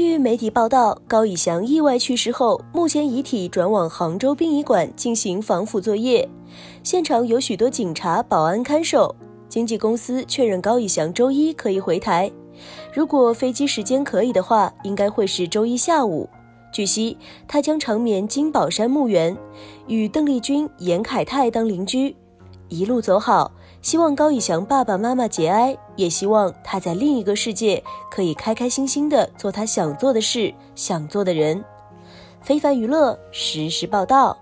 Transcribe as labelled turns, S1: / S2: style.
S1: 据媒体报道，高以翔意外去世后，目前遗体转往杭州殡仪馆进行防腐作业，现场有许多警察、保安看守。经纪公司确认高以翔周一可以回台，如果飞机时间可以的话，应该会是周一下午。据悉，他将长眠金宝山墓园，与邓丽君、严凯泰当邻居，一路走好。希望高以翔爸爸妈妈节哀，也希望他在另一个世界可以开开心心的做他想做的事、想做的人。非凡娱乐实时报道。